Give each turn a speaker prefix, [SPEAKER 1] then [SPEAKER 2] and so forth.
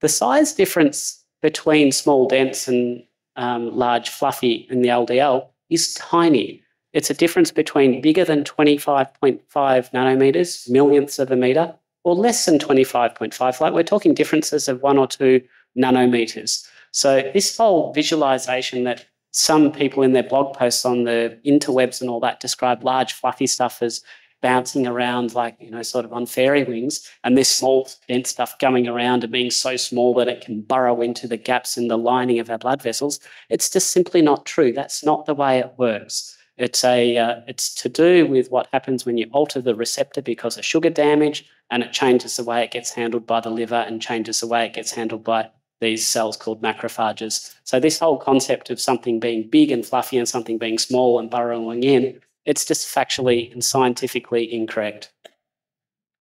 [SPEAKER 1] The size difference between small, dense, and um, large, fluffy in the LDL is tiny. It's a difference between bigger than 25.5 nanometers, millionths of a meter, or less than 25.5. Like we're talking differences of one or two nanometers. So this whole visualization that some people in their blog posts on the interwebs and all that describe large fluffy stuff as bouncing around like you know sort of on fairy wings and this small dense stuff coming around and being so small that it can burrow into the gaps in the lining of our blood vessels it's just simply not true that's not the way it works it's a uh, it's to do with what happens when you alter the receptor because of sugar damage and it changes the way it gets handled by the liver and changes the way it gets handled by these cells called macrophages. So this whole concept of something being big and fluffy and something being small and burrowing in, it's just factually and scientifically incorrect.